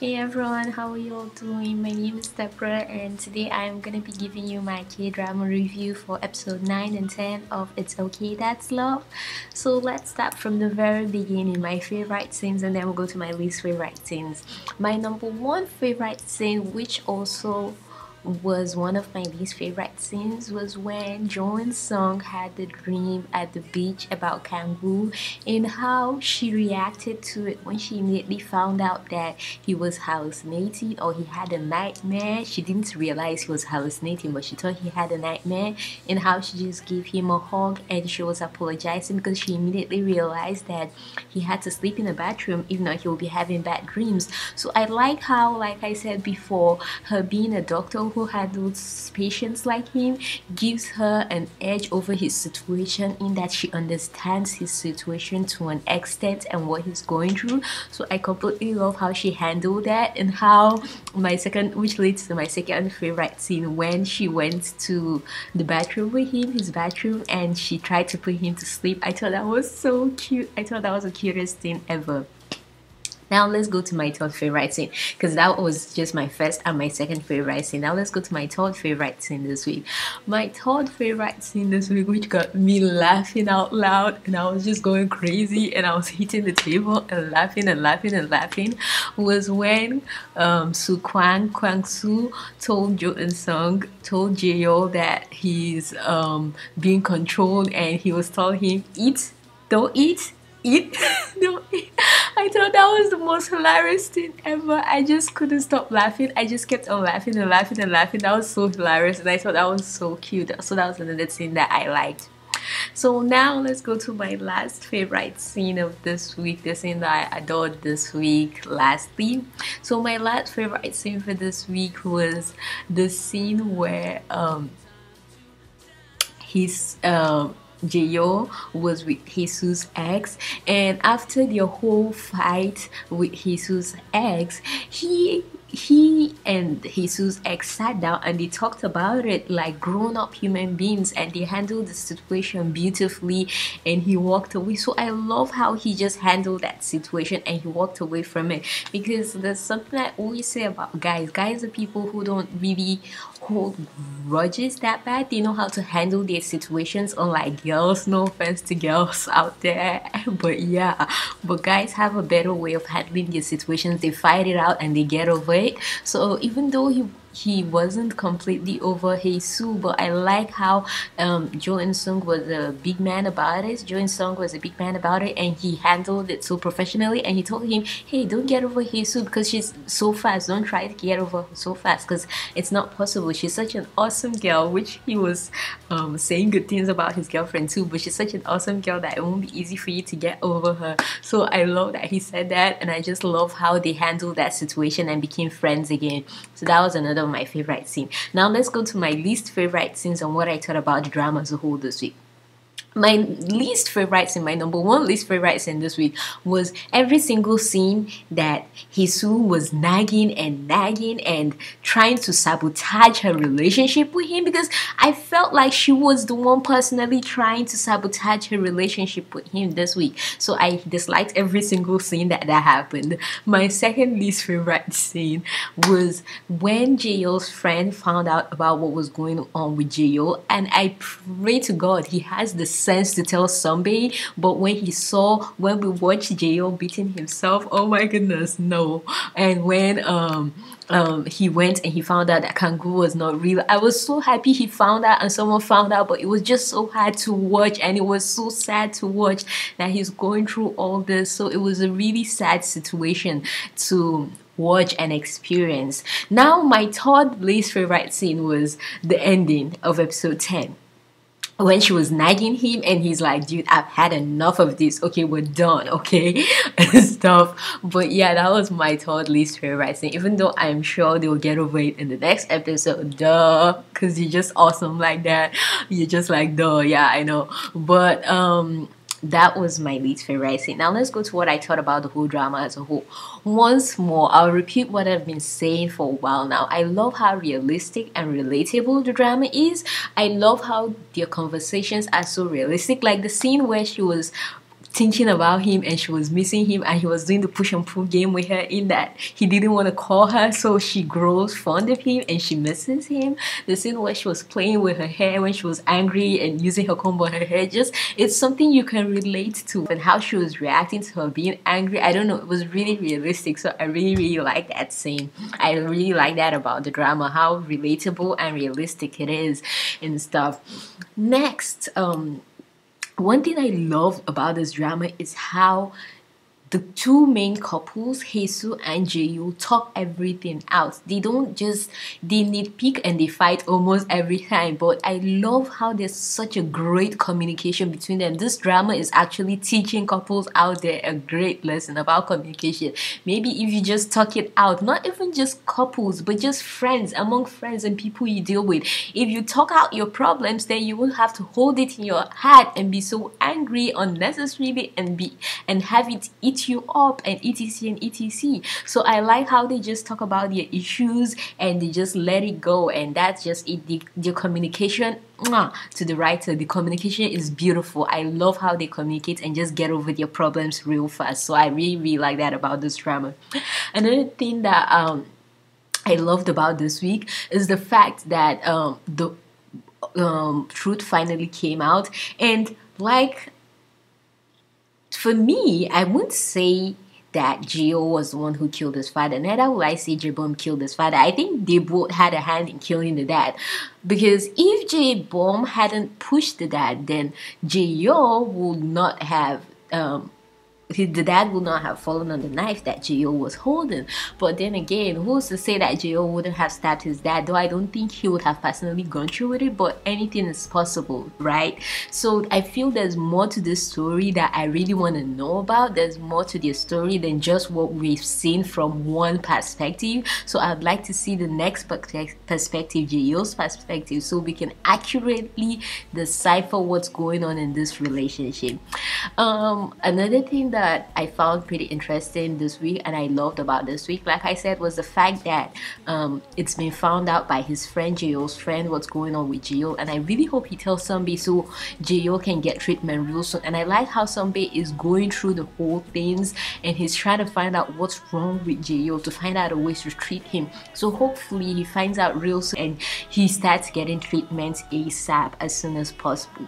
Hey everyone, how are you all doing? My name is Deborah and today I'm gonna be giving you my K-drama review for episode 9 and 10 of It's Okay That's Love. So let's start from the very beginning, my favorite scenes and then we'll go to my least favorite scenes. My number one favorite scene which also was one of my least favorite scenes was when Jo In Sung had the dream at the beach about Kangwoo and how she reacted to it when she immediately found out that he was hallucinating or he had a nightmare. She didn't realize he was hallucinating but she thought he had a nightmare and how she just gave him a hug and she was apologizing because she immediately realized that he had to sleep in the bathroom if not he would be having bad dreams. So I like how like I said before her being a doctor who handles patients like him gives her an edge over his situation in that she understands his situation to an extent and what he's going through. So i completely love how she handled that and how my second which leads to my second favorite scene when she went to the bathroom with him his bathroom and she tried to put him to sleep. I thought that was so cute. I thought that was the cutest thing ever now let's go to my third favorite scene because that was just my first and my second favorite scene. Now let's go to my third favorite scene this week. My third favorite scene this week, which got me laughing out loud, and I was just going crazy, and I was hitting the table and laughing and laughing and laughing, was when um, Su Kwang Kwang Su told Jo In Sung told Jaeyo that he's um, being controlled, and he was telling him eat, don't eat, eat, don't eat. I thought that was the most hilarious thing ever. I just couldn't stop laughing. I just kept on laughing and laughing and laughing. That was so hilarious and I thought that was so cute. So that was another scene that I liked. So now let's go to my last favorite scene of this week, the scene that I adored this week lastly. So my last favorite scene for this week was the scene where um his um Jaeyo was with Jesus' ex, and after the whole fight with Jesus' ex, he he and Jesus ex sat down and they talked about it like grown up human beings and they handled the situation beautifully and he walked away. So I love how he just handled that situation and he walked away from it because there's something I always say about guys. Guys are people who don't really hold grudges that bad. They know how to handle their situations unlike girls. No offense to girls out there. But yeah, but guys have a better way of handling their situations. They fight it out and they get over it so even though he he wasn't completely over Haesoo, but I like how um, In Sung was a big man about it. Jo In Sung was a big man about it, and he handled it so professionally. And he told him, "Hey, don't get over Haesoo because she's so fast. Don't try to get over her so fast because it's not possible. She's such an awesome girl." Which he was um, saying good things about his girlfriend too, but she's such an awesome girl that it won't be easy for you to get over her. So I love that he said that, and I just love how they handled that situation and became friends again. So that was another of my favorite scene. Now let's go to my least favorite scenes and what I thought about the drama as a whole this week my least favorite scene, my number one least favorite scene this week was every single scene that Haesoo was nagging and nagging and trying to sabotage her relationship with him because I felt like she was the one personally trying to sabotage her relationship with him this week. So I disliked every single scene that that happened. My second least favorite scene was when Jaeyo's friend found out about what was going on with Jaeyo and I pray to God he has the sense to tell somebody, but when he saw when we watched Jaeyo beating himself, oh my goodness, no. And when um um he went and he found out that Kangwoo was not real, I was so happy he found out and someone found out, but it was just so hard to watch and it was so sad to watch that he's going through all this. So it was a really sad situation to watch and experience. Now my third least favorite scene was the ending of episode 10 when she was nagging him and he's like dude i've had enough of this. Okay we're done okay? And stuff. But yeah that was my third least favorite scene even though i'm sure they'll get over it in the next episode duh. Because you're just awesome like that. You're just like duh yeah i know. But um that was my least favorite scene. Now let's go to what I thought about the whole drama as a whole. Once more, I'll repeat what I've been saying for a while now. I love how realistic and relatable the drama is. I love how their conversations are so realistic. Like the scene where she was thinking about him and she was missing him and he was doing the push and pull game with her in that he didn't want to call her so she grows fond of him and she misses him. The scene where she was playing with her hair when she was angry and using her comb on her hair just it's something you can relate to. And how she was reacting to her being angry i don't know it was really realistic. So i really really like that scene. I really like that about the drama how relatable and realistic it is and stuff. Next um one thing I love about this drama is how the two main couples, Haesoo and Jaeyoon, talk everything out. They don't just they nitpick and they fight almost every time. But I love how there's such a great communication between them. This drama is actually teaching couples out there a great lesson about communication. Maybe if you just talk it out, not even just couples, but just friends, among friends and people you deal with. If you talk out your problems, then you won't have to hold it in your head and be so angry unnecessarily and be and have it eat you up and etc and etc so i like how they just talk about their issues and they just let it go. And that's just it. The, the communication to the writer the communication is beautiful. I love how they communicate and just get over their problems real fast. So i really really like that about this drama. Another thing that um i loved about this week is the fact that um the um, truth finally came out. And like for me, I wouldn't say that Geo was the one who killed his father. Neither will I say Jaebom killed his father. I think they both had a hand in killing the dad. Because if Jaebom hadn't pushed the dad, then Geo would not have um, the dad would not have fallen on the knife that Gio was holding. But then again, who's to say that Gio wouldn't have stabbed his dad? Though I don't think he would have personally gone through with it, but anything is possible, right? So I feel there's more to this story that I really want to know about. There's more to the story than just what we've seen from one perspective. So I'd like to see the next perspective, Gio's perspective, so we can accurately decipher what's going on in this relationship. Um, another thing that that I found pretty interesting this week and I loved about this week, like I said, was the fact that um, it's been found out by his friend Gio's friend what's going on with Gio, and I really hope he tells Sunbi so Gio can get treatment real soon. And I like how Sunbi is going through the whole things and he's trying to find out what's wrong with Gio to find out a way to treat him. So hopefully he finds out real soon and he starts getting treatment ASAP as soon as possible.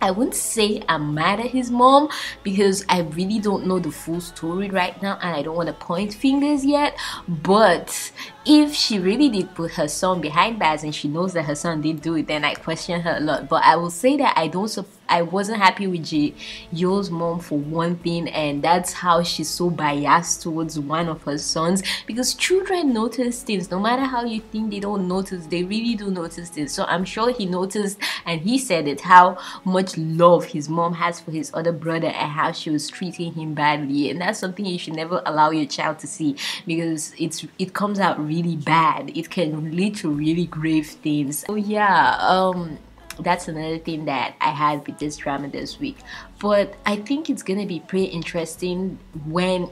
I wouldn't say I'm mad at his mom because I really don't know the full story right now and I don't want to point fingers yet. But if she really did put her son behind bars and she knows that her son did do it, then I question her a lot. But I will say that I don't I wasn't happy with Ji Yo's mom for one thing, and that's how she's so biased towards one of her sons because children notice things no matter how you think they don't notice, they really do notice things. So I'm sure he noticed and he said it how much love his mom has for his other brother and how she was treating him badly, and that's something you should never allow your child to see because it's it comes out really bad. It can lead to really grave things. So yeah, um that's another thing that I had with this drama this week. But I think it's gonna be pretty interesting when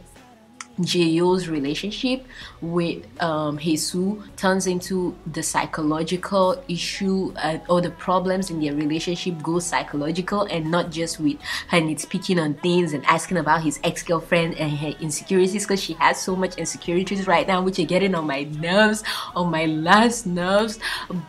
Jaeyo's relationship with um, Haesoo turns into the psychological issue uh, or the problems in their relationship go psychological and not just with her nitpicking on things and asking about his ex-girlfriend and her insecurities because she has so much insecurities right now which are getting on my nerves, on my last nerves.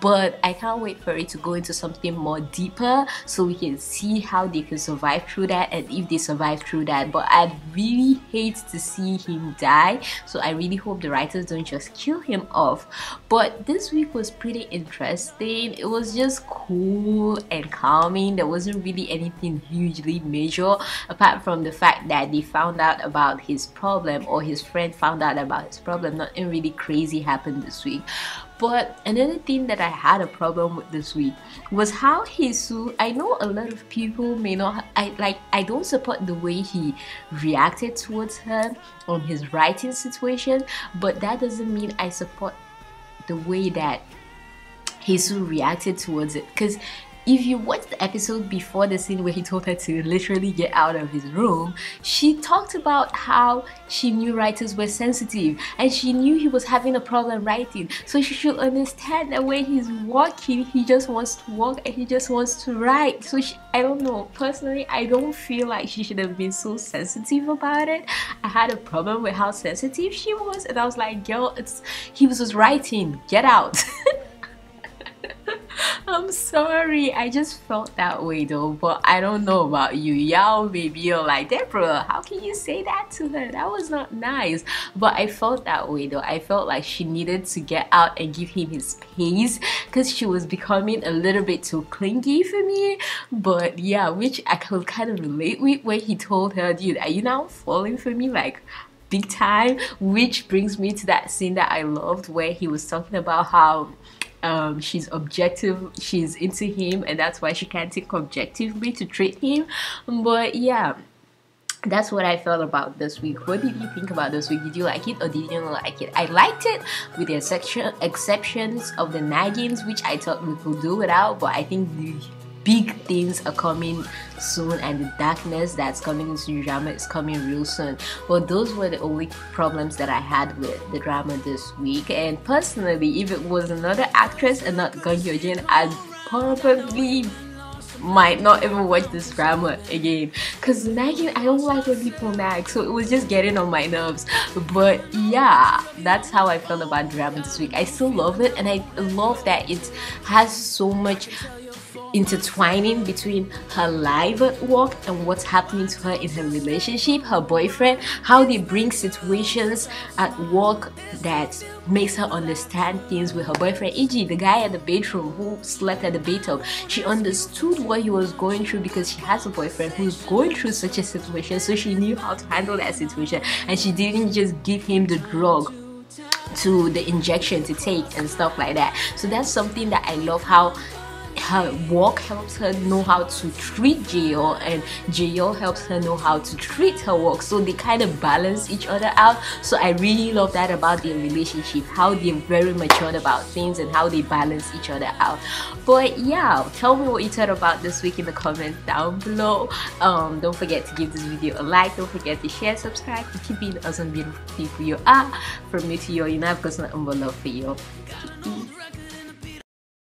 But I can't wait for it to go into something more deeper so we can see how they can survive through that and if they survive through that. But I'd really hate to see him die. So i really hope the writers don't just kill him off. But this week was pretty interesting. It was just cool and calming. There wasn't really anything hugely major apart from the fact that they found out about his problem or his friend found out about his problem. Nothing really crazy happened this week but another thing that I had a problem with this week was how Haesoo. I know a lot of people may not. I like. I don't support the way he reacted towards her on his writing situation, but that doesn't mean I support the way that Haesoo reacted towards it. Because if you watch the episode before the scene where he told her to literally get out of his room, she talked about how she knew writers were sensitive and she knew he was having a problem writing. So she should understand that when he's walking, he just wants to walk and he just wants to write. So she, I don't know, personally, I don't feel like she should have been so sensitive about it. I had a problem with how sensitive she was and I was like, girl, it's he was just writing, get out. I'm sorry, I just felt that way though, but I don't know about you. Y'all maybe you're like, Deborah, how can you say that to her? That was not nice. But I felt that way though. I felt like she needed to get out and give him his space because she was becoming a little bit too clingy for me. But yeah, which I could kind of relate with when he told her, dude, are you now falling for me? Like, big time which brings me to that scene that i loved where he was talking about how um, she's objective she's into him and that's why she can't take objectively to treat him but yeah that's what I felt about this week. What did you think about this week? Did you like it or did you not like it? I liked it with the exception exceptions of the naggings, which I thought we could do without, but I think the big things are coming soon and the darkness that's coming into drama is coming real soon. But those were the only problems that I had with the drama this week. And personally, if it was another actress and not Gong Hyojin, I'd probably might not even watch this drama again because nagging i don't like when people nag so it was just getting on my nerves but yeah that's how i felt about drama this week i still love it and i love that it has so much intertwining between her life work and what's happening to her in her relationship, her boyfriend, how they bring situations at work that makes her understand things with her boyfriend. E.g., the guy at the bedroom who slept at the bathtub, she understood what he was going through because she has a boyfriend who's going through such a situation, so she knew how to handle that situation and she didn't just give him the drug to the injection to take and stuff like that. So that's something that I love how her work helps her know how to treat Jo and Jo helps her know how to treat her work. So they kind of balance each other out. So I really love that about their relationship how they're very matured about things and how they balance each other out. But yeah tell me what you thought about this week in the comments down below. Um don't forget to give this video a like. Don't forget to share subscribe to keep being awesome beautiful people you are. From me to you you know I've got some love for you